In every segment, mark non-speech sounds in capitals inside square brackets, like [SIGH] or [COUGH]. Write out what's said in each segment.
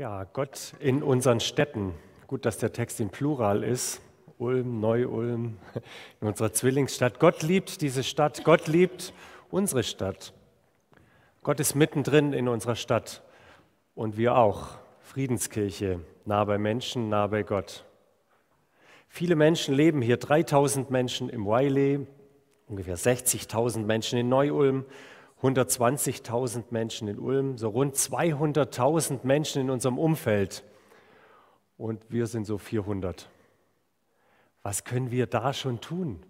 Ja, Gott in unseren Städten. Gut, dass der Text im Plural ist. Ulm, Neu-Ulm, in unserer Zwillingsstadt. Gott liebt diese Stadt. Gott liebt unsere Stadt. Gott ist mittendrin in unserer Stadt und wir auch. Friedenskirche, nah bei Menschen, nah bei Gott. Viele Menschen leben hier, 3000 Menschen im Wiley, ungefähr 60.000 Menschen in Neu-Ulm 120.000 Menschen in Ulm, so rund 200.000 Menschen in unserem Umfeld und wir sind so 400. Was können wir da schon tun?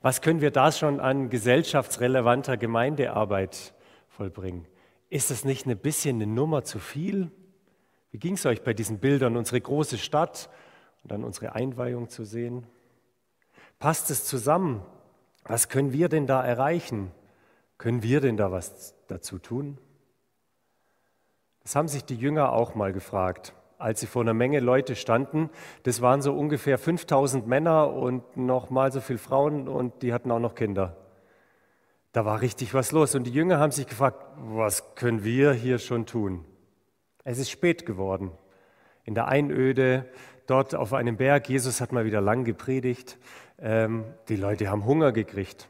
Was können wir da schon an gesellschaftsrelevanter Gemeindearbeit vollbringen? Ist das nicht ein bisschen eine Nummer zu viel? Wie ging es euch bei diesen Bildern, unsere große Stadt und dann unsere Einweihung zu sehen? Passt es zusammen? Was können wir denn da erreichen? Können wir denn da was dazu tun? Das haben sich die Jünger auch mal gefragt, als sie vor einer Menge Leute standen. Das waren so ungefähr 5000 Männer und noch mal so viele Frauen und die hatten auch noch Kinder. Da war richtig was los und die Jünger haben sich gefragt, was können wir hier schon tun? Es ist spät geworden. In der Einöde, dort auf einem Berg, Jesus hat mal wieder lang gepredigt. Ähm, die Leute haben Hunger gekriegt.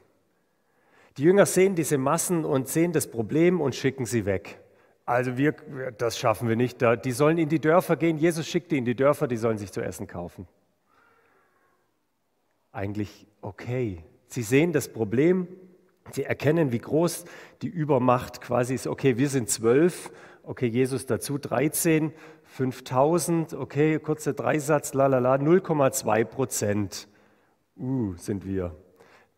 Die Jünger sehen diese Massen und sehen das Problem und schicken sie weg. Also wir, das schaffen wir nicht. Die sollen in die Dörfer gehen. Jesus schickt die in die Dörfer, die sollen sich zu essen kaufen. Eigentlich okay. Sie sehen das Problem, sie erkennen, wie groß die Übermacht quasi ist. Okay, wir sind zwölf, okay, Jesus dazu 13, 5000, okay, kurzer Dreisatz, lalala, 0,2 Prozent uh, sind wir.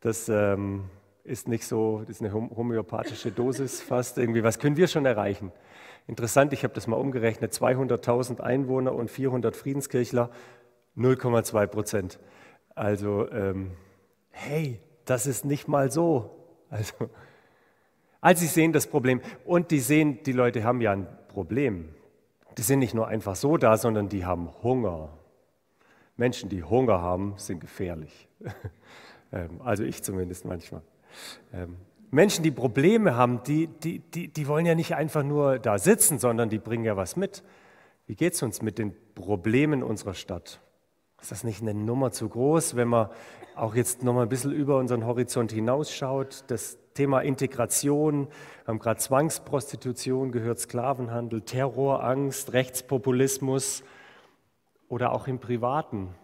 Das ähm, ist nicht so, das ist eine homöopathische Dosis fast irgendwie. Was können wir schon erreichen? Interessant, ich habe das mal umgerechnet, 200.000 Einwohner und 400 Friedenskirchler, 0,2 Prozent. Also, ähm, hey, das ist nicht mal so. Also, als sie sehen das Problem und die sehen, die Leute haben ja ein Problem. Die sind nicht nur einfach so da, sondern die haben Hunger. Menschen, die Hunger haben, sind gefährlich. [LAUGHS] Ähm, also ich zumindest manchmal. Ähm, Menschen, die Probleme haben, die, die, die, die wollen ja nicht einfach nur da sitzen, sondern die bringen ja was mit. Wie geht es uns mit den Problemen unserer Stadt? Ist das nicht eine Nummer zu groß, wenn man auch jetzt noch mal ein bisschen über unseren Horizont hinausschaut? Das Thema Integration, wir haben gerade Zwangsprostitution gehört, Sklavenhandel, Terror, Angst, Rechtspopulismus oder auch im Privaten.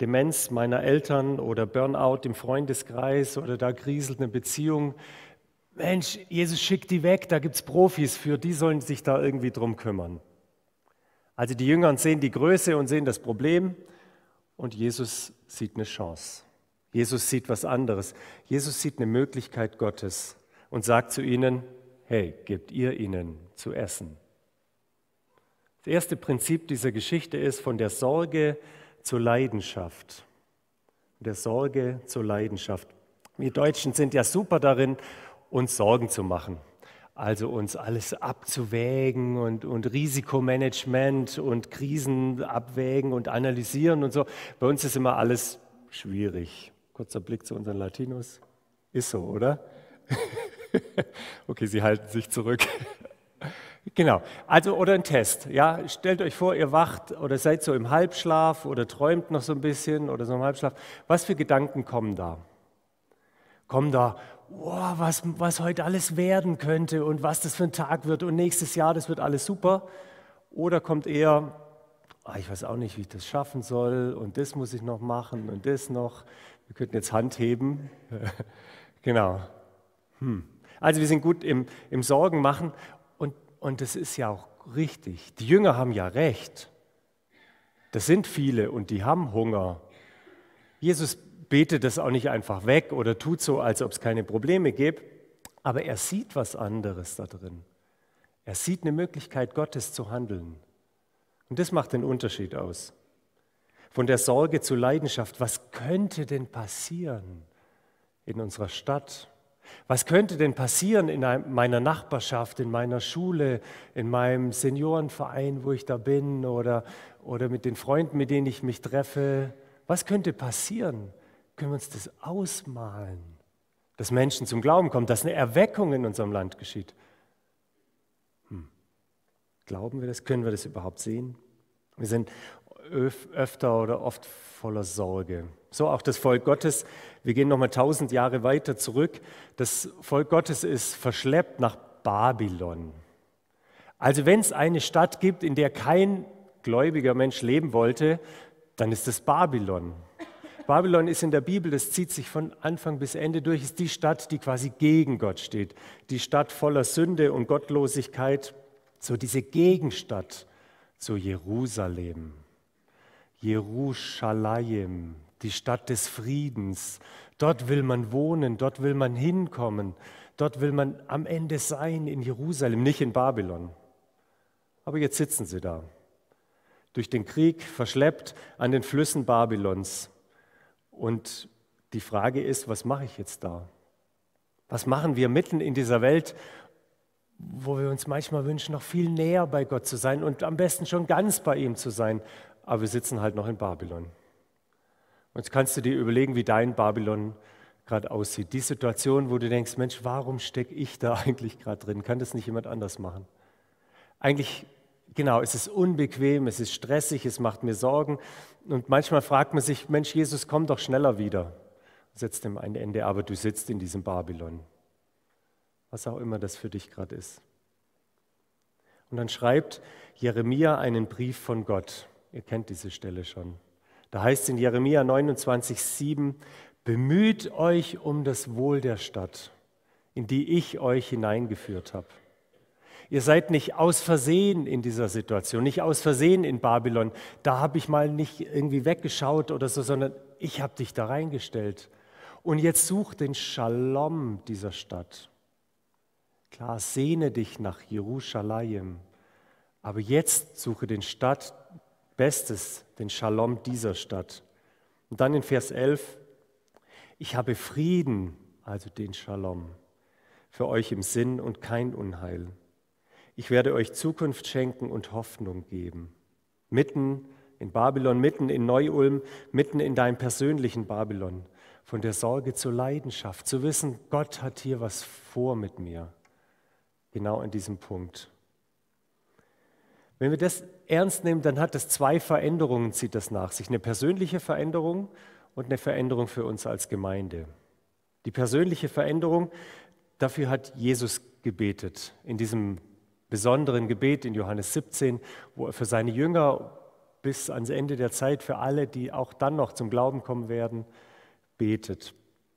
Demenz meiner Eltern oder Burnout im Freundeskreis oder da kriselt eine Beziehung. Mensch, Jesus schickt die weg, da gibt es Profis für, die sollen sich da irgendwie drum kümmern. Also die Jünger sehen die Größe und sehen das Problem und Jesus sieht eine Chance. Jesus sieht was anderes. Jesus sieht eine Möglichkeit Gottes und sagt zu ihnen, hey, gebt ihr ihnen zu essen. Das erste Prinzip dieser Geschichte ist von der Sorge zur Leidenschaft. Der Sorge zur Leidenschaft. Wir Deutschen sind ja super darin, uns Sorgen zu machen. Also uns alles abzuwägen und, und Risikomanagement und Krisen abwägen und analysieren und so. Bei uns ist immer alles schwierig. Kurzer Blick zu unseren Latinos. Ist so, oder? [LAUGHS] okay, sie halten sich zurück. Genau, also oder ein Test. Ja, stellt euch vor, ihr wacht oder seid so im Halbschlaf oder träumt noch so ein bisschen oder so im Halbschlaf. Was für Gedanken kommen da? Kommen da, oh, was, was heute alles werden könnte und was das für ein Tag wird und nächstes Jahr, das wird alles super? Oder kommt eher, oh, ich weiß auch nicht, wie ich das schaffen soll und das muss ich noch machen und das noch. Wir könnten jetzt Hand heben. [LAUGHS] genau. Hm. Also wir sind gut im, im Sorgen machen und das ist ja auch richtig. Die Jünger haben ja recht. Das sind viele und die haben Hunger. Jesus betet das auch nicht einfach weg oder tut so, als ob es keine Probleme gibt, aber er sieht was anderes da drin. Er sieht eine Möglichkeit Gottes zu handeln. Und das macht den Unterschied aus. Von der Sorge zur Leidenschaft, was könnte denn passieren in unserer Stadt, was könnte denn passieren in meiner Nachbarschaft, in meiner Schule, in meinem Seniorenverein, wo ich da bin, oder, oder mit den Freunden, mit denen ich mich treffe? Was könnte passieren? Können wir uns das ausmalen? Dass Menschen zum Glauben kommen, dass eine Erweckung in unserem Land geschieht? Hm. Glauben wir das? Können wir das überhaupt sehen? Wir sind öfter oder oft voller Sorge. So auch das Volk Gottes. Wir gehen nochmal tausend Jahre weiter zurück. Das Volk Gottes ist verschleppt nach Babylon. Also wenn es eine Stadt gibt, in der kein gläubiger Mensch leben wollte, dann ist es Babylon. Babylon ist in der Bibel, das zieht sich von Anfang bis Ende durch, ist die Stadt, die quasi gegen Gott steht. Die Stadt voller Sünde und Gottlosigkeit, so diese Gegenstadt zu Jerusalem. Jerusalem, die Stadt des Friedens. Dort will man wohnen, dort will man hinkommen, dort will man am Ende sein in Jerusalem, nicht in Babylon. Aber jetzt sitzen sie da, durch den Krieg verschleppt an den Flüssen Babylons. Und die Frage ist, was mache ich jetzt da? Was machen wir mitten in dieser Welt, wo wir uns manchmal wünschen, noch viel näher bei Gott zu sein und am besten schon ganz bei ihm zu sein, aber wir sitzen halt noch in Babylon. Und jetzt kannst du dir überlegen, wie dein Babylon gerade aussieht. Die Situation, wo du denkst, Mensch, warum stecke ich da [LAUGHS] eigentlich gerade drin? Kann das nicht jemand anders machen? Eigentlich, genau, es ist unbequem, es ist stressig, es macht mir Sorgen. Und manchmal fragt man sich, Mensch, Jesus, komm doch schneller wieder. Setzt dem ein Ende, aber du sitzt in diesem Babylon. Was auch immer das für dich gerade ist. Und dann schreibt Jeremia einen Brief von Gott. Ihr kennt diese Stelle schon. Da heißt es in Jeremia 29,7: Bemüht euch um das Wohl der Stadt, in die ich euch hineingeführt habe. Ihr seid nicht aus Versehen in dieser Situation, nicht aus Versehen in Babylon. Da habe ich mal nicht irgendwie weggeschaut oder so, sondern ich habe dich da reingestellt. Und jetzt such den Shalom dieser Stadt. Klar, sehne dich nach Jerusalem, aber jetzt suche den Stadt, Bestes, den Shalom dieser Stadt. Und dann in Vers 11, ich habe Frieden, also den Shalom, für euch im Sinn und kein Unheil. Ich werde euch Zukunft schenken und Hoffnung geben. Mitten in Babylon, mitten in Neu-Ulm, mitten in deinem persönlichen Babylon, von der Sorge zur Leidenschaft, zu wissen, Gott hat hier was vor mit mir. Genau an diesem Punkt. Wenn wir das ernst nehmen, dann hat das zwei Veränderungen, zieht das nach sich. Eine persönliche Veränderung und eine Veränderung für uns als Gemeinde. Die persönliche Veränderung, dafür hat Jesus gebetet in diesem besonderen Gebet in Johannes 17, wo er für seine Jünger bis ans Ende der Zeit, für alle, die auch dann noch zum Glauben kommen werden, betet.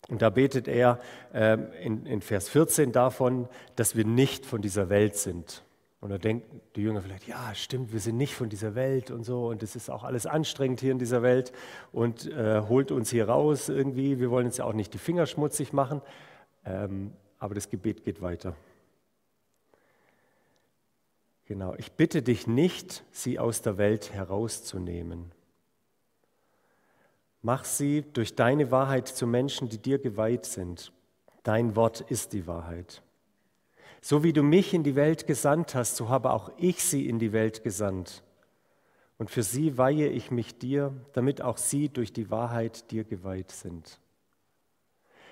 Und da betet er äh, in, in Vers 14 davon, dass wir nicht von dieser Welt sind, und da denken die Jünger vielleicht, ja, stimmt, wir sind nicht von dieser Welt und so und es ist auch alles anstrengend hier in dieser Welt und äh, holt uns hier raus irgendwie. Wir wollen uns ja auch nicht die Finger schmutzig machen, ähm, aber das Gebet geht weiter. Genau, ich bitte dich nicht, sie aus der Welt herauszunehmen. Mach sie durch deine Wahrheit zu Menschen, die dir geweiht sind. Dein Wort ist die Wahrheit. So wie du mich in die Welt gesandt hast, so habe auch ich sie in die Welt gesandt. Und für sie weihe ich mich dir, damit auch sie durch die Wahrheit dir geweiht sind.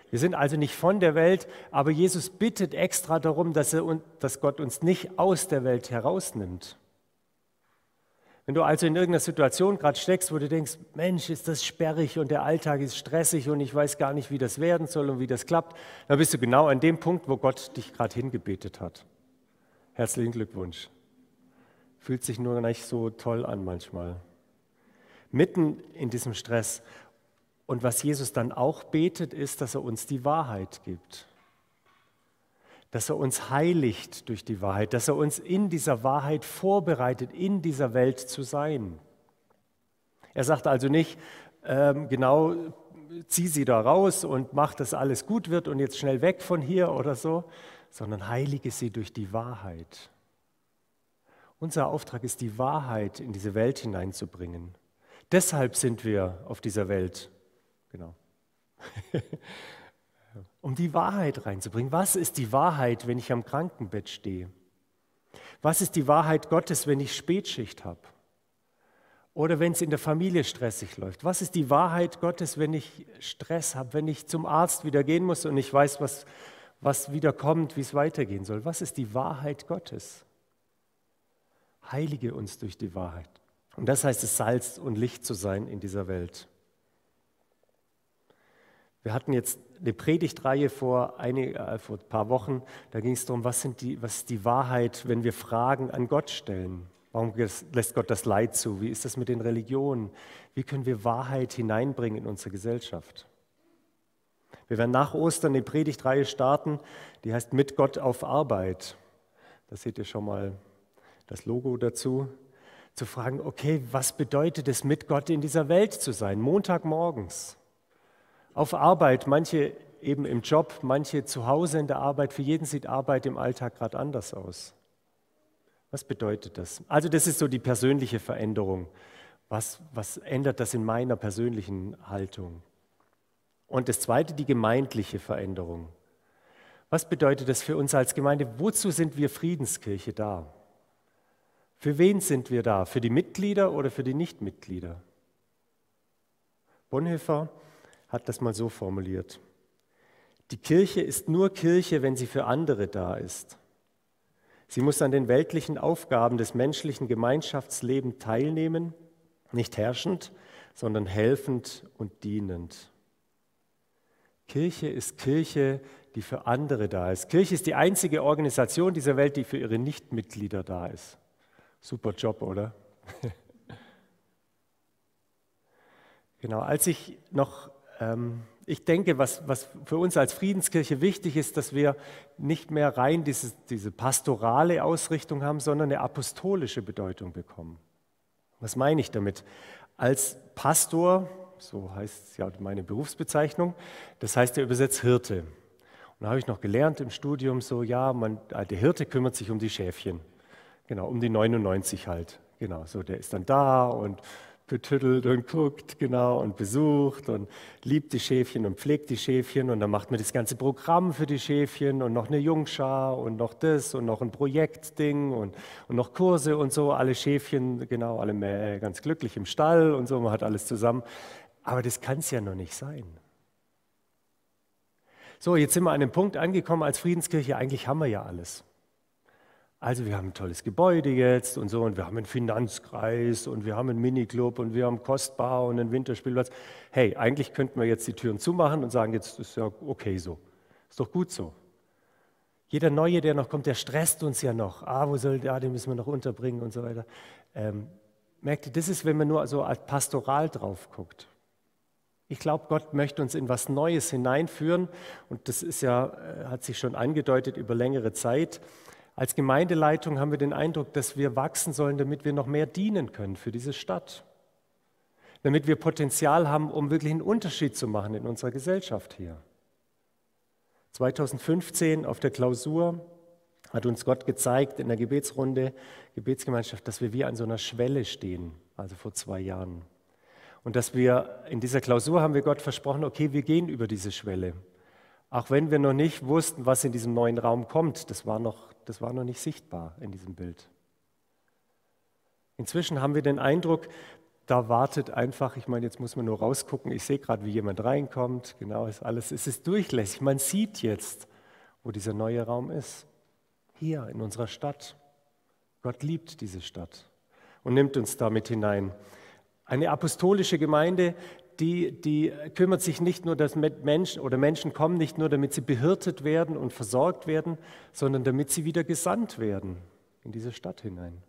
Wir sind also nicht von der Welt, aber Jesus bittet extra darum, dass, er, dass Gott uns nicht aus der Welt herausnimmt. Wenn du also in irgendeiner Situation gerade steckst, wo du denkst, Mensch, ist das sperrig und der Alltag ist stressig und ich weiß gar nicht, wie das werden soll und wie das klappt, dann bist du genau an dem Punkt, wo Gott dich gerade hingebetet hat. Herzlichen Glückwunsch. Fühlt sich nur nicht so toll an manchmal. Mitten in diesem Stress. Und was Jesus dann auch betet, ist, dass er uns die Wahrheit gibt dass er uns heiligt durch die Wahrheit, dass er uns in dieser Wahrheit vorbereitet, in dieser Welt zu sein. Er sagt also nicht, ähm, genau, zieh sie da raus und mach, dass alles gut wird und jetzt schnell weg von hier oder so, sondern heilige sie durch die Wahrheit. Unser Auftrag ist, die Wahrheit in diese Welt hineinzubringen. Deshalb sind wir auf dieser Welt. Genau. [LAUGHS] um die Wahrheit reinzubringen. Was ist die Wahrheit, wenn ich am Krankenbett stehe? Was ist die Wahrheit Gottes, wenn ich Spätschicht habe? Oder wenn es in der Familie stressig läuft? Was ist die Wahrheit Gottes, wenn ich Stress habe, wenn ich zum Arzt wieder gehen muss und ich weiß, was, was wieder kommt, wie es weitergehen soll? Was ist die Wahrheit Gottes? Heilige uns durch die Wahrheit. Und das heißt es, Salz und Licht zu sein in dieser Welt. Wir hatten jetzt eine Predigtreihe vor, einig, äh, vor ein paar Wochen, da ging es darum, was, sind die, was ist die Wahrheit, wenn wir Fragen an Gott stellen. Warum lässt Gott das Leid zu? Wie ist das mit den Religionen? Wie können wir Wahrheit hineinbringen in unsere Gesellschaft? Wir werden nach Ostern eine Predigtreihe starten, die heißt Mit Gott auf Arbeit. Da seht ihr schon mal das Logo dazu. Zu fragen, okay, was bedeutet es, mit Gott in dieser Welt zu sein? Montagmorgens. Auf Arbeit, manche eben im Job, manche zu Hause in der Arbeit. Für jeden sieht Arbeit im Alltag gerade anders aus. Was bedeutet das? Also das ist so die persönliche Veränderung. Was, was ändert das in meiner persönlichen Haltung? Und das Zweite, die gemeindliche Veränderung. Was bedeutet das für uns als Gemeinde? Wozu sind wir Friedenskirche da? Für wen sind wir da? Für die Mitglieder oder für die Nichtmitglieder? Bonhoeffer hat das mal so formuliert. Die Kirche ist nur Kirche, wenn sie für andere da ist. Sie muss an den weltlichen Aufgaben des menschlichen Gemeinschaftslebens teilnehmen, nicht herrschend, sondern helfend und dienend. Kirche ist Kirche, die für andere da ist. Kirche ist die einzige Organisation dieser Welt, die für ihre Nichtmitglieder da ist. Super Job, oder? [LAUGHS] genau, als ich noch, ich denke, was, was für uns als Friedenskirche wichtig ist, dass wir nicht mehr rein diese, diese pastorale Ausrichtung haben, sondern eine apostolische Bedeutung bekommen. Was meine ich damit? Als Pastor so heißt ja meine Berufsbezeichnung. Das heißt ja übersetzt Hirte. Und da habe ich noch gelernt im Studium so, ja, man, der Hirte kümmert sich um die Schäfchen. Genau, um die 99 halt. Genau, so der ist dann da und betüttelt und guckt, genau, und besucht und liebt die Schäfchen und pflegt die Schäfchen und dann macht man das ganze Programm für die Schäfchen und noch eine Jungschar und noch das und noch ein Projektding und, und noch Kurse und so, alle Schäfchen, genau, alle äh, ganz glücklich im Stall und so, man hat alles zusammen. Aber das kann es ja noch nicht sein. So, jetzt sind wir an dem Punkt angekommen als Friedenskirche, eigentlich haben wir ja alles. Also wir haben ein tolles Gebäude jetzt und so und wir haben einen Finanzkreis und wir haben einen Miniclub und wir haben Kostbar und einen Winterspielplatz. Hey, eigentlich könnten wir jetzt die Türen zumachen und sagen, jetzt ist ja okay so. Ist doch gut so. Jeder Neue, der noch kommt, der stresst uns ja noch. Ah, wo soll der, den müssen wir noch unterbringen und so weiter. Ähm, merkt ihr, das ist, wenn man nur so als pastoral drauf guckt. Ich glaube, Gott möchte uns in was Neues hineinführen und das ist ja, äh, hat sich schon angedeutet über längere Zeit. Als Gemeindeleitung haben wir den Eindruck, dass wir wachsen sollen, damit wir noch mehr dienen können für diese Stadt. Damit wir Potenzial haben, um wirklich einen Unterschied zu machen in unserer Gesellschaft hier. 2015 auf der Klausur hat uns Gott gezeigt in der Gebetsrunde, Gebetsgemeinschaft, dass wir wie an so einer Schwelle stehen, also vor zwei Jahren. Und dass wir in dieser Klausur haben wir Gott versprochen, okay, wir gehen über diese Schwelle. Auch wenn wir noch nicht wussten, was in diesem neuen Raum kommt, das war noch, das war noch nicht sichtbar in diesem Bild. Inzwischen haben wir den Eindruck, da wartet einfach, ich meine, jetzt muss man nur rausgucken, ich sehe gerade, wie jemand reinkommt, genau, ist alles, es ist durchlässig. Man sieht jetzt, wo dieser neue Raum ist. Hier in unserer Stadt. Gott liebt diese Stadt und nimmt uns damit hinein. Eine apostolische Gemeinde, die, die kümmert sich nicht nur, dass Menschen oder Menschen kommen, nicht nur damit sie behirtet werden und versorgt werden, sondern damit sie wieder gesandt werden in diese Stadt hinein.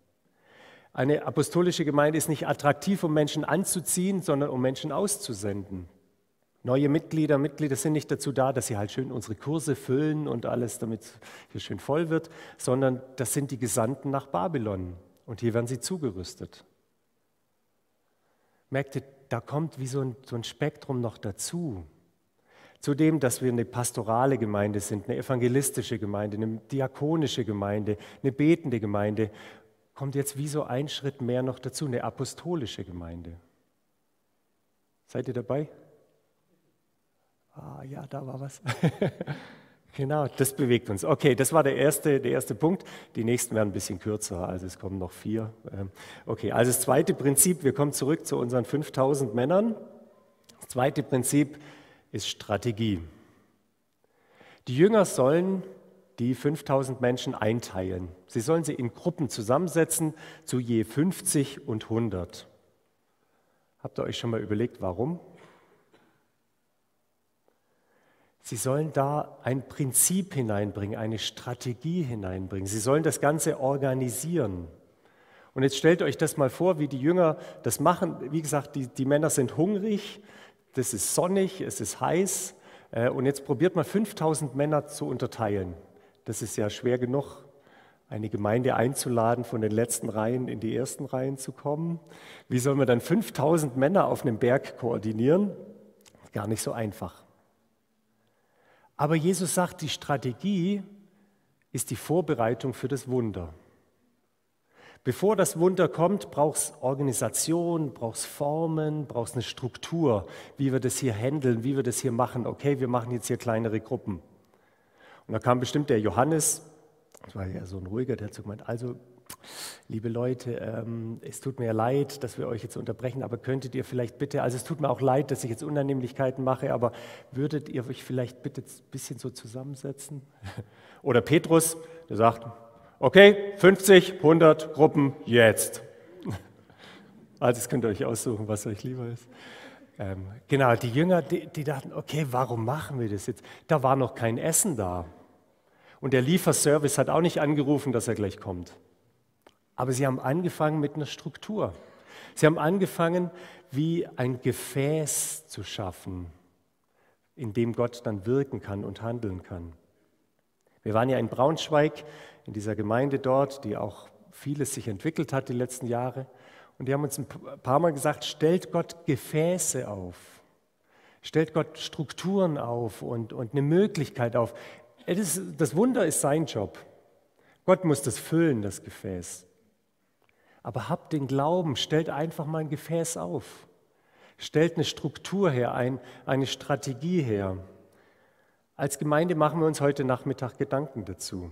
Eine apostolische Gemeinde ist nicht attraktiv, um Menschen anzuziehen, sondern um Menschen auszusenden. Neue Mitglieder, Mitglieder sind nicht dazu da, dass sie halt schön unsere Kurse füllen und alles, damit hier schön voll wird, sondern das sind die Gesandten nach Babylon und hier werden sie zugerüstet. Merkt ihr, da kommt wie so ein, so ein Spektrum noch dazu. Zudem, dass wir eine pastorale Gemeinde sind, eine evangelistische Gemeinde, eine diakonische Gemeinde, eine betende Gemeinde, kommt jetzt wie so ein Schritt mehr noch dazu, eine apostolische Gemeinde. Seid ihr dabei? Ah ja, da war was. [LAUGHS] Genau, das bewegt uns. Okay, das war der erste, der erste Punkt. Die nächsten werden ein bisschen kürzer, also es kommen noch vier. Ähm, okay, also das zweite Prinzip, wir kommen zurück zu unseren 5000 Männern. Das zweite Prinzip ist Strategie. Die Jünger sollen die 5000 Menschen einteilen. Sie sollen sie in Gruppen zusammensetzen, zu je 50 und 100. Habt ihr euch schon mal überlegt, warum? Sie sollen da ein Prinzip hineinbringen, eine Strategie hineinbringen. Sie sollen das Ganze organisieren. Und jetzt stellt euch das mal vor, wie die Jünger das machen. Wie gesagt, die, die Männer sind hungrig, das ist sonnig, es ist heiß. Äh, und jetzt probiert mal 5000 Männer zu unterteilen. Das ist ja schwer genug, eine Gemeinde einzuladen, von den letzten Reihen in die ersten Reihen zu kommen. Wie soll man dann 5000 Männer auf einem Berg koordinieren? Gar nicht so einfach. Aber Jesus sagt, die Strategie ist die Vorbereitung für das Wunder. Bevor das Wunder kommt, braucht es Organisation, braucht es Formen, braucht es eine Struktur, wie wir das hier handeln, wie wir das hier machen. Okay, wir machen jetzt hier kleinere Gruppen. Und da kam bestimmt der Johannes, das war ja so ein ruhiger, der hat so gemeint, also liebe Leute, ähm, es tut mir leid, dass wir euch jetzt unterbrechen, aber könntet ihr vielleicht bitte, also es tut mir auch leid, dass ich jetzt Unannehmlichkeiten mache, aber würdet ihr euch vielleicht bitte ein bisschen so zusammensetzen? [LAUGHS] Oder Petrus, der sagt, okay, 50, 100 Gruppen jetzt. [LAUGHS] Also das könnt ihr euch aussuchen, was euch lieber ist. Ähm, genau, die Jünger, die, die dachten, okay, warum machen wir das jetzt? Da war noch kein Essen da. Und der Lieferservice hat auch nicht angerufen, dass er gleich kommt. Aber sie haben angefangen mit einer Struktur. Sie haben angefangen, wie ein Gefäß zu schaffen, in dem Gott dann wirken kann und handeln kann. Wir waren ja in Braunschweig, in dieser Gemeinde dort, die auch vieles sich entwickelt hat die letzten Jahre. Und die haben uns ein paar Mal gesagt, stellt Gott Gefäße auf. Stellt Gott Strukturen auf und, und eine Möglichkeit auf. Das, das Wunder ist sein Job. Gott muss das füllen, das Gefäß. Aber habt den Glauben, stellt einfach mal ein Gefäß auf. Stellt eine Struktur her, ein, eine Strategie her. Als Gemeinde machen wir uns heute Nachmittag Gedanken dazu,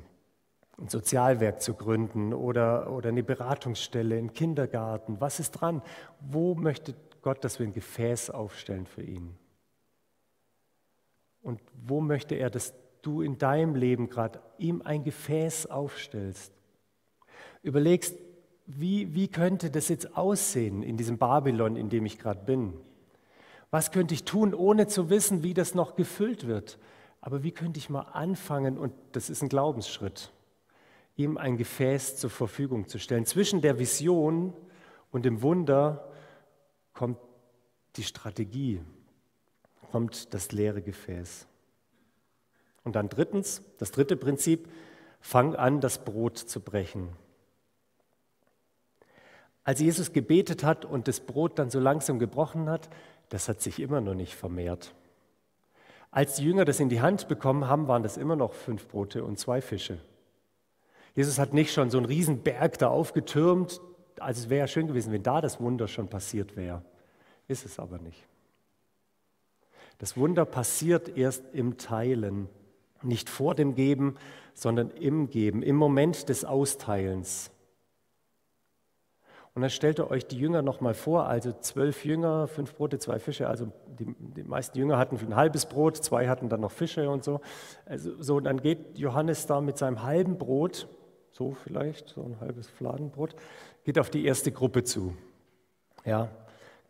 ein Sozialwerk zu gründen oder, oder eine Beratungsstelle, einen Kindergarten. Was ist dran? Wo möchte Gott, dass wir ein Gefäß aufstellen für ihn? Und wo möchte er, dass du in deinem Leben gerade ihm ein Gefäß aufstellst. Überlegst, wie, wie könnte das jetzt aussehen in diesem Babylon, in dem ich gerade bin? Was könnte ich tun, ohne zu wissen, wie das noch gefüllt wird? Aber wie könnte ich mal anfangen, und das ist ein Glaubensschritt, ihm ein Gefäß zur Verfügung zu stellen. Zwischen der Vision und dem Wunder kommt die Strategie, kommt das leere Gefäß. Und dann drittens, das dritte Prinzip, fang an, das Brot zu brechen. Als Jesus gebetet hat und das Brot dann so langsam gebrochen hat, das hat sich immer noch nicht vermehrt. Als die Jünger das in die Hand bekommen haben, waren das immer noch fünf Brote und zwei Fische. Jesus hat nicht schon so einen riesen Berg da aufgetürmt. Also es wäre ja schön gewesen, wenn da das Wunder schon passiert wäre. Ist es aber nicht. Das Wunder passiert erst im Teilen. Nicht vor dem Geben, sondern im Geben, im Moment des Austeilens. Und dann stellt ihr euch die Jünger nochmal vor, also zwölf Jünger, fünf Brote, zwei Fische. Also die, die, meisten Jünger hatten ein halbes Brot, zwei hatten dann noch Fische und so. Also so, dann geht Johannes da mit seinem halben Brot, so vielleicht, so ein halbes Fladenbrot, geht auf die erste Gruppe zu. Ja,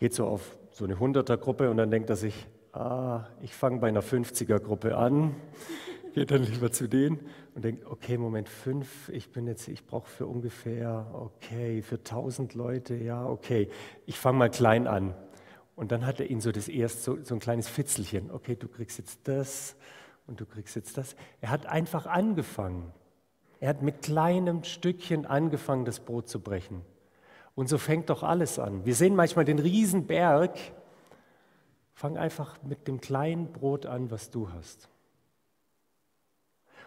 geht so auf so eine Hunderter-Gruppe und dann denkt er sich, ah, ich fange bei einer 50er-Gruppe an [LAUGHS] geht dann lieber zu denen und denkt, okay, Moment, fünf, ich bin jetzt, ich brauche für ungefähr, okay, für tausend Leute, ja, okay, ich fange mal klein an. Und dann hat er ihn so das erste, so, so ein kleines Fitzelchen, okay, du kriegst jetzt das und du kriegst jetzt das. Er hat einfach angefangen. Er hat mit kleinem Stückchen angefangen, das Brot zu brechen. Und so fängt doch alles an. Wir sehen manchmal den Riesenberg. Fang einfach mit dem kleinen Brot an, was du hast.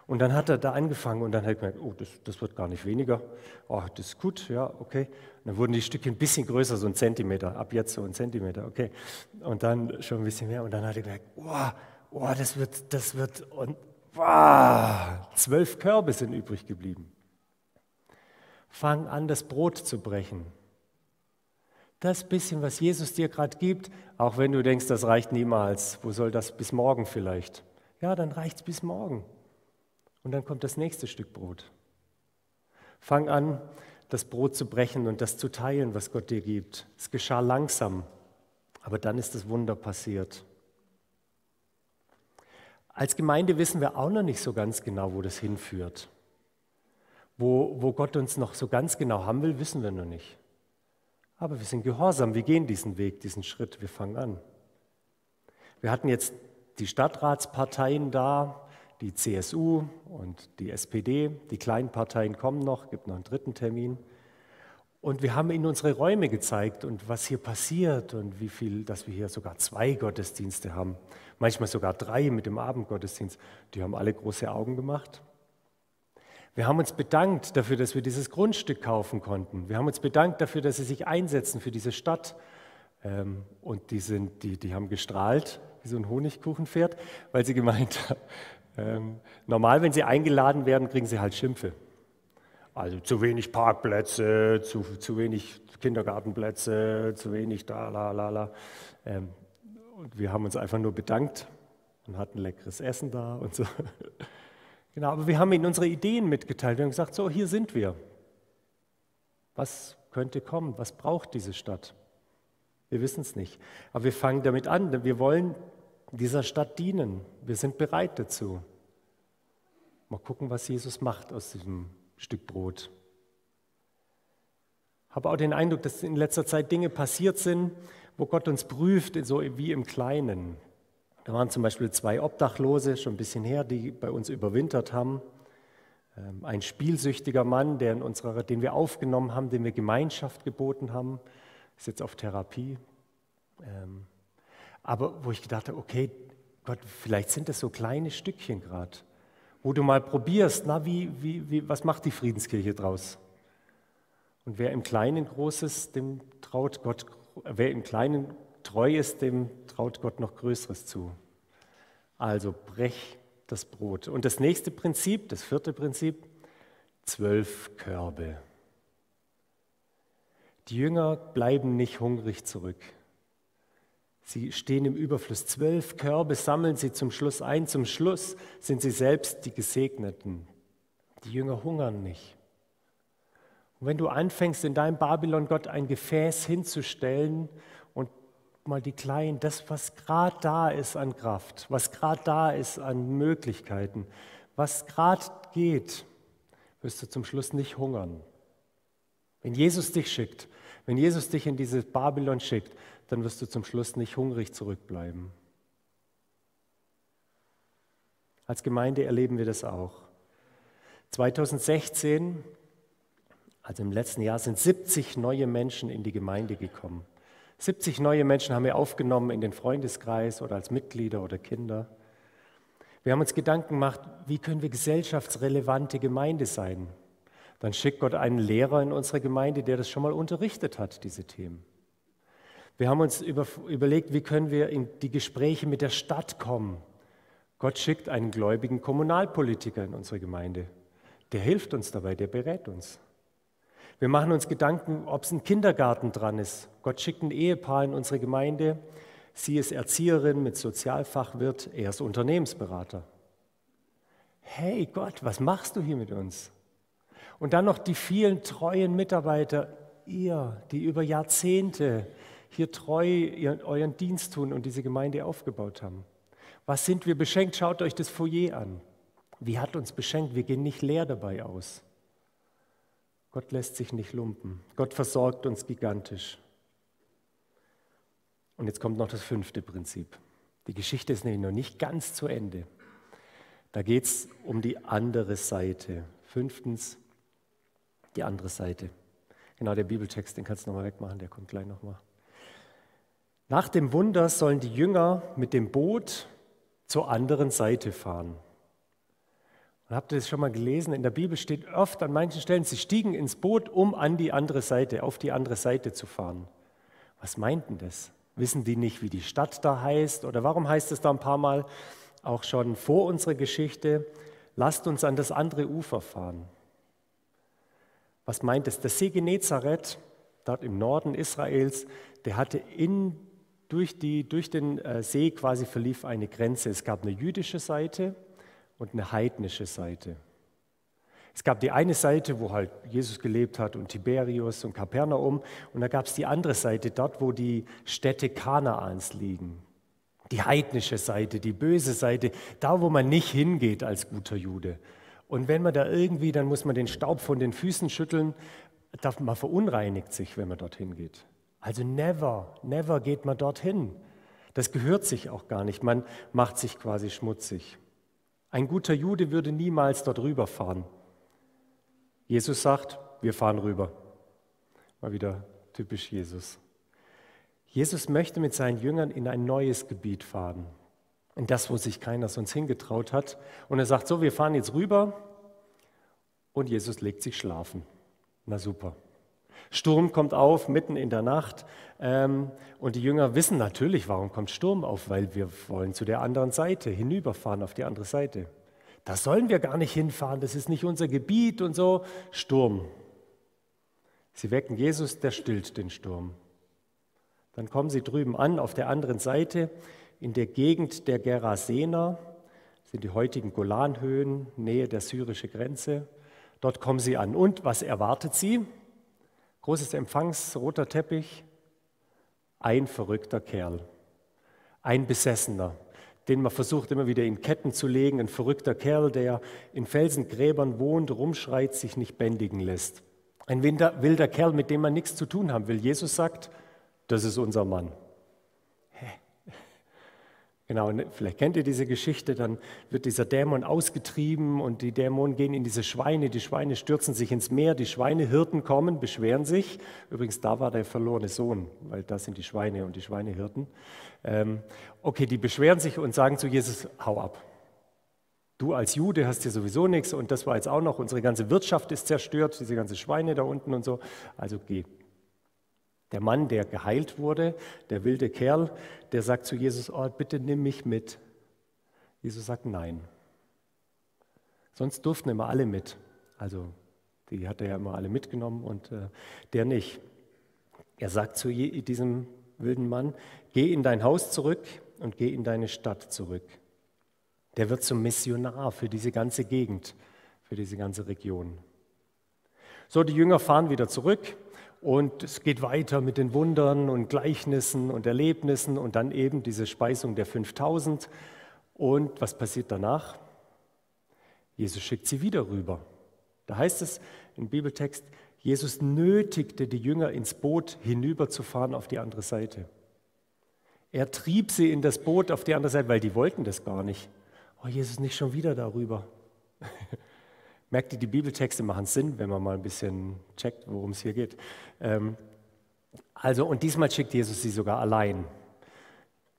Und dann hat er da angefangen und dann hat er gemerkt, oh, das, das wird gar nicht weniger. Oh, das ist gut, ja, okay. Und dann wurden die Stückchen ein bisschen größer, so ein Zentimeter, ab jetzt so ein Zentimeter, okay. Und dann schon ein bisschen mehr und dann hat er gemerkt, oh, oh das wird, das wird, und wow, zwölf Körbe sind übrig geblieben. Fang an, das Brot zu brechen. Das bisschen, was Jesus dir gerade gibt, auch wenn du denkst, das reicht niemals, wo soll das bis morgen vielleicht? Ja, dann reicht es bis morgen. Und dann kommt das nächste Stück Brot. Fang an, das Brot zu brechen und das zu teilen, was Gott dir gibt. Es geschah langsam, aber dann ist das Wunder passiert. Als Gemeinde wissen wir auch noch nicht so ganz genau, wo das hinführt. Wo, wo Gott uns noch so ganz genau haben will, wissen wir noch nicht. Aber wir sind gehorsam, wir gehen diesen Weg, diesen Schritt, wir fangen an. Wir hatten jetzt die Stadtratsparteien da, die CSU und die SPD, die kleinen Parteien kommen noch, gibt noch einen dritten Termin. Und wir haben ihnen unsere Räume gezeigt und was hier passiert und wie viel, dass wir hier sogar zwei Gottesdienste haben, manchmal sogar drei mit dem Abendgottesdienst. Die haben alle große Augen gemacht. Wir haben uns bedankt dafür, dass wir dieses Grundstück kaufen konnten. Wir haben uns bedankt dafür, dass sie sich einsetzen für diese Stadt. Ähm, und die, sind, die, die haben gestrahlt wie so ein Honigkuchenpferd, weil sie gemeint haben, ähm, normal, wenn sie eingeladen werden, kriegen sie halt Schimpfe. Also zu wenig Parkplätze, zu, zu wenig Kindergartenplätze, zu wenig da, la, la, la. Ähm, und wir haben uns einfach nur bedankt und hatten leckeres Essen da und so. [LAUGHS] genau, aber wir haben ihnen unsere Ideen mitgeteilt. Wir haben gesagt, so, hier sind wir. Was könnte kommen? Was braucht diese Stadt? Wir wissen es nicht. Aber wir fangen damit an, denn wir wollen dieser Stadt dienen. Wir sind bereit dazu. Mal gucken, was Jesus macht aus diesem Stück Brot. Habe auch den Eindruck, dass in letzter Zeit Dinge passiert sind, wo Gott uns prüft, so wie im Kleinen. Da waren zum Beispiel zwei Obdachlose, schon ein bisschen her, die bei uns überwintert haben. Ähm, ein spielsüchtiger Mann, der in unserer, den wir aufgenommen haben, dem wir Gemeinschaft geboten haben ist jetzt auf Therapie. Ähm, aber wo ich gedacht habe, okay, Gott, vielleicht sind das so kleine Stückchen gerade, wo du mal probierst, na, wie, wie, wie, was macht die Friedenskirche draus? Und wer im Kleinen Großes, dem traut Gott, wer im Kleinen treu ist, dem traut Gott noch Größeres zu. Also brech das Brot. Und das nächste Prinzip, das vierte Prinzip, zwölf Körbe. Die Jünger bleiben nicht hungrig zurück. Sie stehen im Überfluss. Zwölf Körbe sammeln sie zum Schluss ein. Zum Schluss sind sie selbst die Gesegneten. Die Jünger hungern nicht. Und wenn du anfängst, in deinem Babylon Gott ein Gefäß hinzustellen und mal die Kleinen, das, was gerade da ist an Kraft, was gerade da ist an Möglichkeiten, was gerade geht, wirst du zum Schluss nicht hungern. Wenn Jesus dich schickt, wenn Jesus dich in dieses Babylon schickt, dann wirst du zum Schluss nicht hungrig zurückbleiben. Als Gemeinde erleben wir das auch. 2016, also im letzten Jahr, sind 70 neue Menschen in die Gemeinde gekommen. 70 neue Menschen haben wir aufgenommen in den Freundeskreis oder als Mitglieder oder Kinder. Wir haben uns Gedanken gemacht, wie können wir gesellschaftsrelevante Gemeinde sein? dann schickt Gott einen Lehrer in unsere Gemeinde, der das schon mal unterrichtet hat, diese Themen. Wir haben uns über, überlegt, wie können wir in die Gespräche mit der Stadt kommen. Gott schickt einen gläubigen Kommunalpolitiker in unsere Gemeinde. Der hilft uns dabei, der berät uns. Wir machen uns Gedanken, ob es ein Kindergarten dran ist. Gott schickt ein Ehepaar in unsere Gemeinde. Sie ist Erzieherin mit Sozialfachwirt, er ist Unternehmensberater. Hey Gott, was machst du hier mit uns? Und dann noch die vielen treuen Mitarbeiter, ihr, die über Jahrzehnte hier treu euren Dienst tun und diese Gemeinde aufgebaut haben. Was sind wir beschenkt? Schaut euch das Foyer an. Wie hat uns beschenkt? Wir gehen nicht leer dabei aus. Gott lässt sich nicht lumpen. Gott versorgt uns gigantisch. Und jetzt kommt noch das fünfte Prinzip. Die Geschichte ist nämlich noch nicht ganz zu Ende. Da geht es um die andere Seite. Fünftens, die andere Seite. Genau, der Bibeltext, den kannst du nochmal wegmachen, der kommt gleich nochmal. Nach dem Wunder sollen die Jünger mit dem Boot zur anderen Seite fahren. Und habt ihr das schon mal gelesen? In der Bibel steht oft an manchen Stellen, sie stiegen ins Boot, um an die andere Seite, auf die andere Seite zu fahren. Was meinten das? Wissen die nicht, wie die Stadt da heißt? Oder warum heißt es da ein paar Mal auch schon vor unserer Geschichte, lasst uns an das andere Ufer fahren? Was meint es? Der See Genezareth, dort im Norden Israels, der hatte in, durch, die, durch den äh, See quasi verlief eine Grenze. Es gab eine jüdische Seite und eine heidnische Seite. Es gab die eine Seite, wo halt Jesus gelebt hat und Tiberius und Kapernaum. Und da gab es die andere Seite, dort, wo die Städte Kanaans liegen. Die heidnische Seite, die böse Seite, da, wo man nicht hingeht als guter Jude. Und wenn man da irgendwie, dann muss man den Staub von den Füßen schütteln. Man verunreinigt sich, wenn man dorthin geht. Also never, never geht man dorthin. Das gehört sich auch gar nicht. Man macht sich quasi schmutzig. Ein guter Jude würde niemals dort rüberfahren. Jesus sagt, wir fahren rüber. Mal wieder typisch Jesus. Jesus möchte mit seinen Jüngern in ein neues Gebiet fahren, in das, wo sich keiner sonst hingetraut hat. Und er sagt so, wir fahren jetzt rüber und Jesus legt sich schlafen. Na super. Sturm kommt auf mitten in der Nacht ähm, und die Jünger wissen natürlich, warum kommt Sturm auf, weil wir wollen zu der anderen Seite hinüberfahren auf die andere Seite. Da sollen wir gar nicht hinfahren, das ist nicht unser Gebiet und so. Sturm. Sie wecken Jesus, der stillt den Sturm. Dann kommen sie drüben an, auf der anderen Seite, in der Gegend der Gerasener, sind die heutigen Golanhöhen, Nähe der syrischen Grenze. Dort kommen sie an. Und was erwartet sie? Großes Empfangs, roter Teppich, ein verrückter Kerl, ein Besessener, den man versucht immer wieder in Ketten zu legen, ein verrückter Kerl, der in Felsengräbern wohnt, rumschreit, sich nicht bändigen lässt. Ein wilder, wilder Kerl, mit dem man nichts zu tun haben will. Jesus sagt, das ist unser Mann. Genau, ne, vielleicht kennt ihr diese Geschichte, dann wird dieser Dämon ausgetrieben und die Dämonen gehen in diese Schweine, die Schweine stürzen sich ins Meer, die Schweinehirten kommen, beschweren sich. Übrigens, da war der verlorene Sohn, weil da sind die Schweine und die Schweinehirten. Ähm, okay, die beschweren sich und sagen zu Jesus, hau ab. Du als Jude hast hier sowieso nichts und das war jetzt auch noch, unsere ganze Wirtschaft ist zerstört, diese ganze Schweine da unten und so, also geh. Der Mann, der geheilt wurde, der wilde Kerl, der sagt zu Jesus, oh, bitte nimm mich mit. Jesus sagt nein. Sonst durften immer alle mit. Also die hat er ja immer alle mitgenommen und äh, der nicht. Er sagt zu diesem wilden Mann, geh in dein Haus zurück und geh in deine Stadt zurück. Der wird zum Missionar für diese ganze Gegend, für diese ganze Region. So, die Jünger fahren wieder zurück und es geht weiter mit den Wundern und Gleichnissen und Erlebnissen und dann eben diese Speisung der 5000. Und was passiert danach? Jesus schickt sie wieder rüber. Da heißt es im Bibeltext, Jesus nötigte die Jünger ins Boot hinüberzufahren auf die andere Seite. Er trieb sie in das Boot auf die andere Seite, weil die wollten das gar nicht. Oh, Jesus nicht schon wieder darüber. [LAUGHS] Merkt ihr, die Bibeltexte machen Sinn, wenn man mal ein bisschen checkt, worum es hier geht. Ähm, also, und diesmal schickt Jesus sie sogar allein.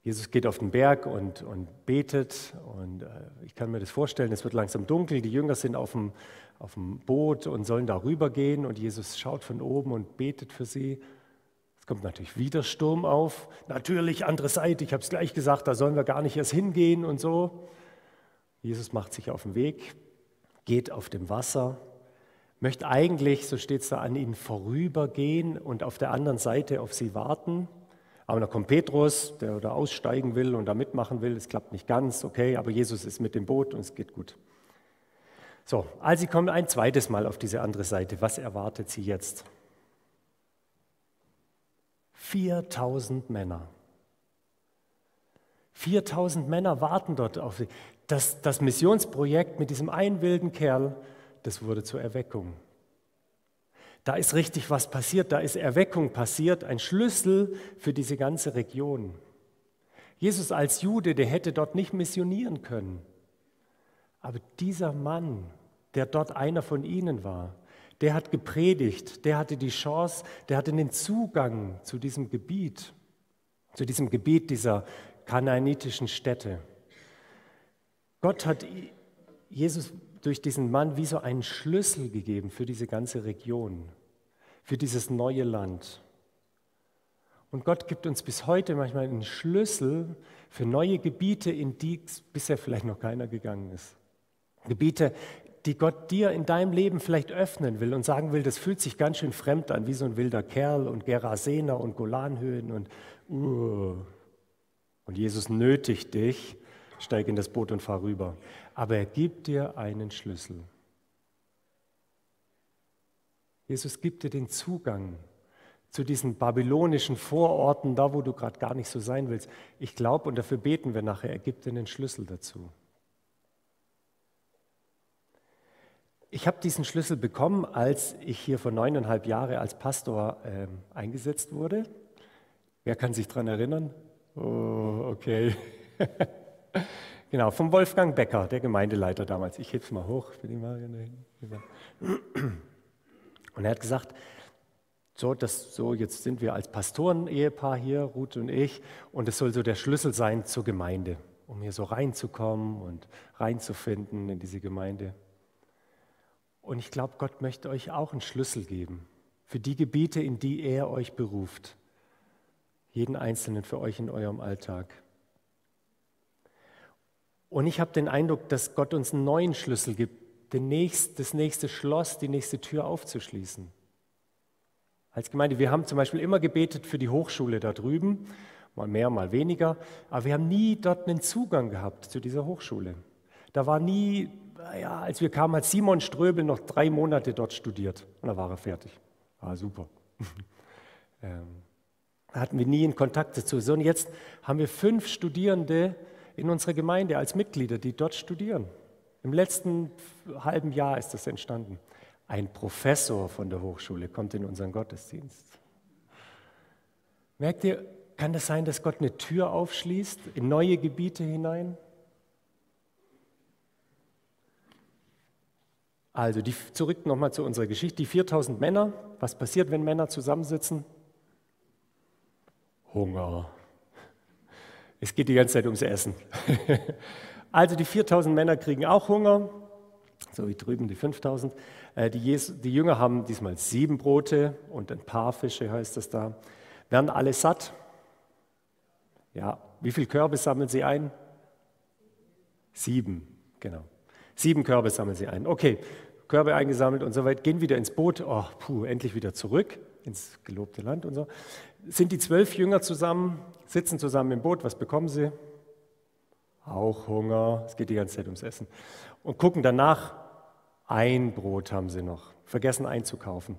Jesus geht auf den Berg und, und betet und äh, ich kann mir das vorstellen, es wird langsam dunkel, die Jünger sind auf dem, auf dem Boot und sollen da rübergehen und Jesus schaut von oben und betet für sie. Es kommt natürlich wieder Sturm auf, natürlich andere Seite, ich habe es gleich gesagt, da sollen wir gar nicht erst hingehen und so. Jesus macht sich auf den Weg, geht auf dem Wasser, möchte eigentlich, so steht es da, an ihnen vorübergehen und auf der anderen Seite auf sie warten. Aber dann kommt Petrus, der da aussteigen will und da mitmachen will. Es klappt nicht ganz, okay, aber Jesus ist mit dem Boot und es geht gut. So, also sie kommen ein zweites Mal auf diese andere Seite. Was erwartet sie jetzt? 4000 Männer. 4000 Männer warten dort auf sie. Das, das Missionsprojekt mit diesem einen wilden Kerl, das wurde zur Erweckung. Da ist richtig was passiert, da ist Erweckung passiert, ein Schlüssel für diese ganze Region. Jesus als Jude, der hätte dort nicht missionieren können. Aber dieser Mann, der dort einer von ihnen war, der hat gepredigt, der hatte die Chance, der hatte den Zugang zu diesem Gebiet, zu diesem Gebiet dieser kanaanitischen Städte. Gott hat Jesus durch diesen Mann wie so einen Schlüssel gegeben für diese ganze Region, für dieses neue Land. Und Gott gibt uns bis heute manchmal einen Schlüssel für neue Gebiete, in die bisher vielleicht noch keiner gegangen ist. Gebiete, die Gott dir in deinem Leben vielleicht öffnen will und sagen will, das fühlt sich ganz schön fremd an, wie so ein wilder Kerl und Gerasener und Golanhöhen und uh. Und Jesus nötigt dich, steig in das Boot und fahr rüber. aber er gibt dir einen Schlüssel. Jesus gibt dir den Zugang zu diesen babylonischen Vororten, da wo du gerade gar nicht so sein willst. Ich glaube, und dafür beten wir nachher, er gibt dir den Schlüssel dazu. Ich habe diesen Schlüssel bekommen, als ich hier vor neuneinhalb Jahren als Pastor äh, eingesetzt wurde. Wer kann sich daran erinnern? Oh, okay. [LAUGHS] genau, vom Wolfgang Becker, der Gemeindeleiter damals. Ich hebe es mal hoch für die Marianne. Und er hat gesagt, so, das, so, jetzt sind wir als Pastoren-Ehepaar hier, Ruth und ich, und es soll so der Schlüssel sein zur Gemeinde, um hier so reinzukommen und reinzufinden in diese Gemeinde. Und ich glaube, Gott möchte euch auch einen Schlüssel geben für die Gebiete, in die er euch beruft. Jeden einzelnen für euch in eurem Alltag. Und ich habe den Eindruck, dass Gott uns einen neuen Schlüssel gibt, nächst, das nächste Schloss, die nächste Tür aufzuschließen als Gemeinde. Wir haben zum Beispiel immer gebetet für die Hochschule da drüben, mal mehr, mal weniger, aber wir haben nie dort einen Zugang gehabt zu dieser Hochschule. Da war nie, ja, als wir kamen, hat Simon Ströbel noch drei Monate dort studiert und da war er fertig. War super. [LAUGHS] ähm, da hatten wir nie einen Kontakt dazu. So, und jetzt haben wir fünf Studierende in unserer Gemeinde als Mitglieder, die dort studieren. Im letzten halben Jahr ist das entstanden. Ein Professor von der Hochschule kommt in unseren Gottesdienst. Merkt ihr, kann das sein, dass Gott eine Tür aufschließt in neue Gebiete hinein? Also die, zurück nochmal zu unserer Geschichte. Die 4000 Männer, was passiert, wenn Männer zusammensitzen? Hunger. Es geht die ganze Zeit ums Essen. [LAUGHS] Also die 4000 Männer kriegen auch Hunger so wie drüben die 5000. Äh, die, die Jünger haben diesmal sieben Brote und ein paar Fische, heißt es da. Werden alle satt? Ja. Wie viele Körbe sammeln sie ein? Sieben, genau. Sieben Körbe sammeln sie ein. Okay, Körbe eingesammelt und so weiter. Gehen wieder ins Boot. Oh, puh, endlich wieder zurück ins gelobte Land und so. Sind die zwölf Jünger zusammen, sitzen zusammen im Boot. Was bekommen sie? Auch Hunger. Es geht die ganze Zeit ums Essen. Und gucken danach, ein Brot haben sie noch, vergessen einzukaufen.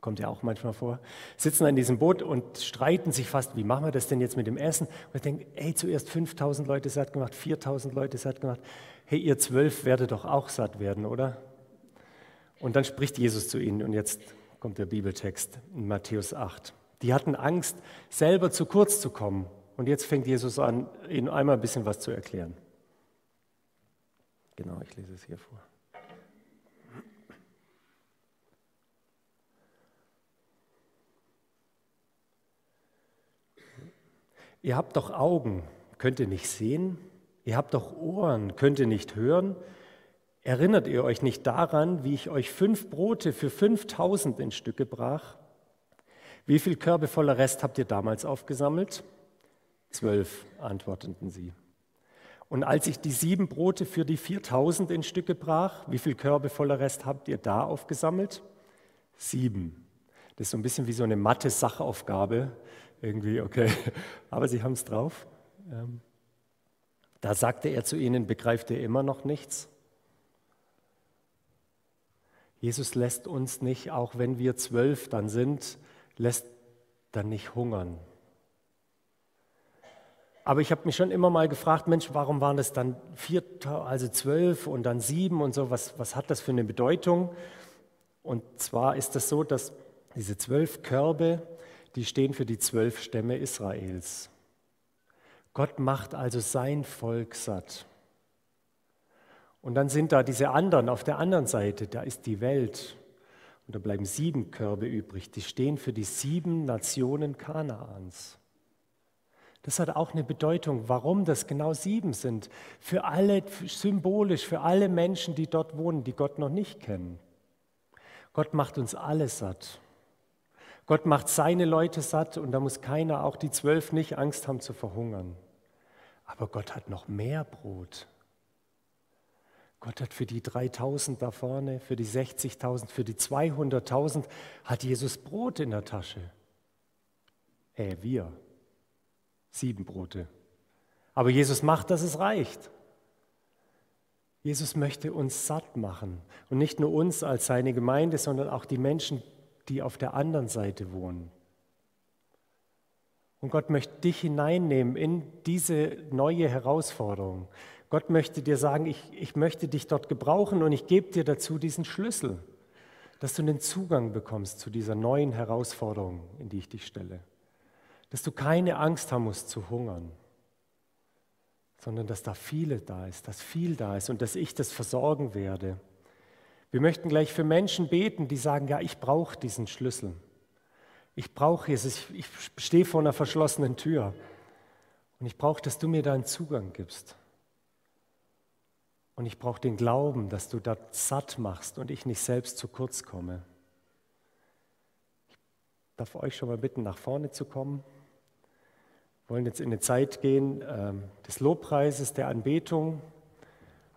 Kommt ja auch manchmal vor. Sitzen in diesem Boot und streiten sich fast, wie machen wir das denn jetzt mit dem Essen? Und ich denke, ey, zuerst 5000 Leute satt gemacht, 4000 Leute satt gemacht. Hey, ihr zwölf werdet doch auch satt werden, oder? Und dann spricht Jesus zu ihnen und jetzt kommt der Bibeltext in Matthäus 8. Die hatten Angst, selber zu kurz zu kommen. Und jetzt fängt Jesus an, ihnen einmal ein bisschen was zu erklären. Genau, ich lese es hier vor. Ihr habt doch Augen, könnt ihr nicht sehen? Ihr habt doch Ohren, könnt ihr nicht hören? Erinnert ihr euch nicht daran, wie ich euch fünf Brote für 5000 in Stücke brach? Wie viel Körbe voller Rest habt ihr damals aufgesammelt? Zwölf, antworteten sie. Und als ich die sieben Brote für die 4000 in Stücke brach, wie viel Körbe voller Rest habt ihr da aufgesammelt? Sieben. Das ist so ein bisschen wie so eine Mathe-Sachaufgabe irgendwie, okay, [LAUGHS] aber sie haben es drauf. Ähm, da sagte er zu ihnen, begreift ihr immer noch nichts? Jesus lässt uns nicht, auch wenn wir zwölf dann sind, lässt dann nicht hungern. Aber ich habe mich schon immer mal gefragt, Mensch, warum waren es dann vier, also zwölf und dann sieben und so? Was, was hat das für eine Bedeutung? Und zwar ist das so, dass diese zwölf Körbe, die stehen für die zwölf Stämme Israels. Gott macht also sein Volk satt. Und dann sind da diese anderen auf der anderen Seite, da ist die Welt. Und da bleiben sieben Körbe übrig, die stehen für die sieben Nationen Kanaans. Das hat auch eine Bedeutung, warum das genau sieben sind. Für alle, symbolisch, für alle Menschen, die dort wohnen, die Gott noch nicht kennen. Gott macht uns alle satt. Gott macht seine Leute satt und da muss keiner, auch die zwölf, nicht Angst haben zu verhungern. Aber Gott hat noch mehr Brot. Gott hat für die 3000 da vorne, für die 60.000, für die 200.000 hat Jesus Brot in der Tasche. Äh, wir. Sieben Brote. Aber Jesus macht, dass es reicht. Jesus möchte uns satt machen. Und nicht nur uns als seine Gemeinde, sondern auch die Menschen, die auf der anderen Seite wohnen. Und Gott möchte dich hineinnehmen in diese neue Herausforderung. Gott möchte dir sagen, ich, ich möchte dich dort gebrauchen und ich gebe dir dazu diesen Schlüssel, dass du einen Zugang bekommst zu dieser neuen Herausforderung, in die ich dich stelle. Dass du keine Angst haben musst zu hungern, sondern dass da viele da ist, dass viel da ist und dass ich das versorgen werde. Wir möchten gleich für Menschen beten, die sagen, ja, ich brauche diesen Schlüssel. Ich brauche Jesus, ich, ich stehe vor einer verschlossenen Tür und ich brauche, dass du mir da einen Zugang gibst. Und ich brauche den Glauben, dass du da satt machst und ich nicht selbst zu kurz komme. Ich darf euch schon mal bitten, nach vorne zu kommen. Wir wollen jetzt in eine Zeit gehen ähm, des Lobpreises, der Anbetung.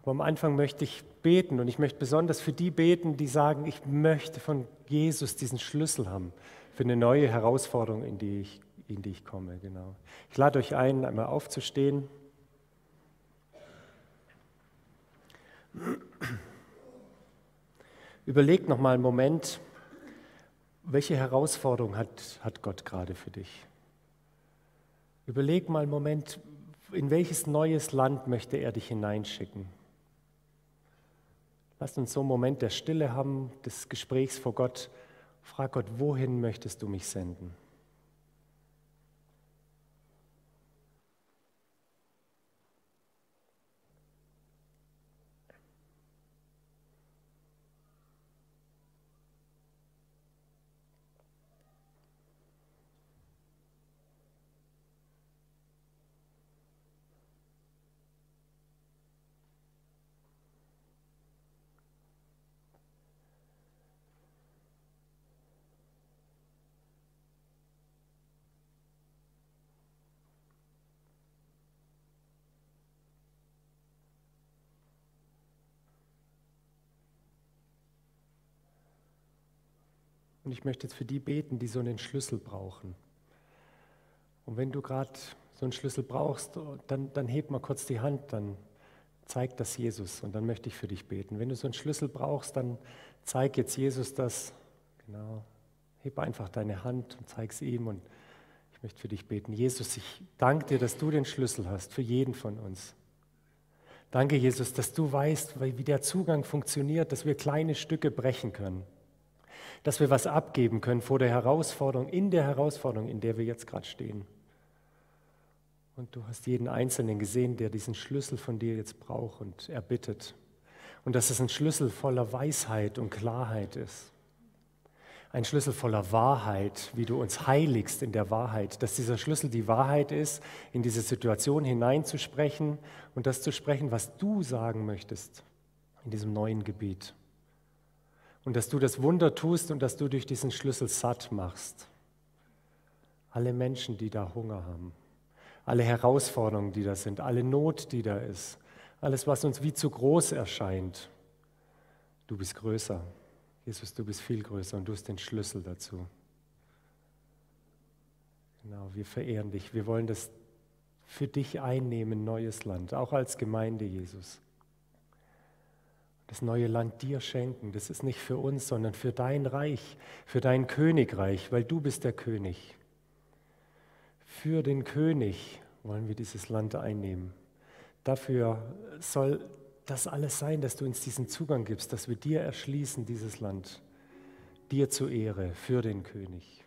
Aber am Anfang möchte ich beten und ich möchte besonders für die beten, die sagen, ich möchte von Jesus diesen Schlüssel haben für eine neue Herausforderung, in die ich, in die ich komme. Genau. Ich lade euch ein, einmal aufzustehen. Überleg noch mal einen Moment, welche Herausforderung hat, hat Gott gerade für dich? Überleg mal einen Moment, in welches neues Land möchte er dich hineinschicken? Lass uns so einen Moment der Stille haben, des Gesprächs vor Gott. Frag Gott, wohin möchtest du mich senden? Und ich möchte jetzt für die beten, die so einen Schlüssel brauchen. Und wenn du gerade so einen Schlüssel brauchst, dann, dann heb mal kurz die Hand, dann zeig das Jesus und dann möchte ich für dich beten. Wenn du so einen Schlüssel brauchst, dann zeig jetzt Jesus das. Genau. Heb einfach deine Hand und zeig es ihm und ich möchte für dich beten. Jesus, ich danke dir, dass du den Schlüssel hast für jeden von uns. Danke, Jesus, dass du weißt, wie der Zugang funktioniert, dass wir kleine Stücke brechen können dass wir was abgeben können vor der Herausforderung, in der Herausforderung, in der wir jetzt gerade stehen. Und du hast jeden Einzelnen gesehen, der diesen Schlüssel von dir jetzt braucht und erbittet. Und dass es ein Schlüssel voller Weisheit und Klarheit ist. Ein Schlüssel voller Wahrheit, wie du uns heiligst in der Wahrheit. Dass dieser Schlüssel die Wahrheit ist, in diese Situation hineinzusprechen und das zu sprechen, was du sagen möchtest in diesem neuen Gebiet. Und dass du das Wunder tust und dass du durch diesen Schlüssel satt machst. Alle Menschen, die da Hunger haben, alle Herausforderungen, die da sind, alle Not, die da ist, alles, was uns wie zu groß erscheint. Du bist größer. Jesus, du bist viel größer und du hast den Schlüssel dazu. Genau, wir verehren dich. Wir wollen das für dich einnehmen, neues Land, auch als Gemeinde, Jesus das neue Land dir schenken. Das ist nicht für uns, sondern für dein Reich, für dein Königreich, weil du bist der König. Für den König wollen wir dieses Land einnehmen. Dafür soll das alles sein, dass du uns diesen Zugang gibst, dass wir dir erschließen, dieses Land, dir zur Ehre, für den König.